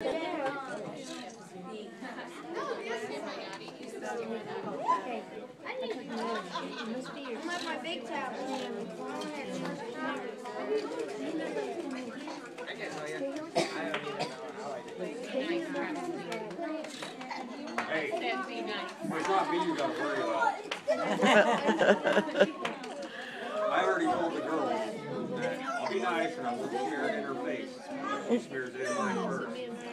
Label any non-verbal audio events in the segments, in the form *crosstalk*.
my it's not me you gotta worry about. I already told the girl that I'll be nice and I won't smear in her face. She smears it in mine first.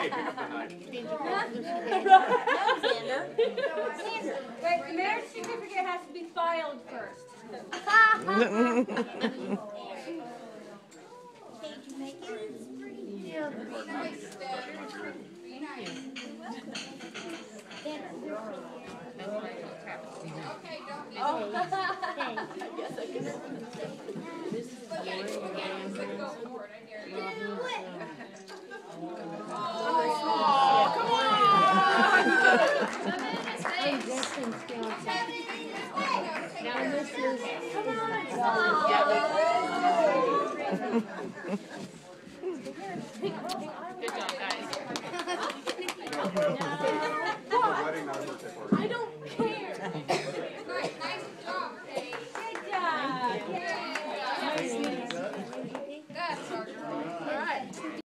Wait, the marriage certificate has to be filed first. You make it? Okay, don't. Oh. I can. This is Come on, *laughs*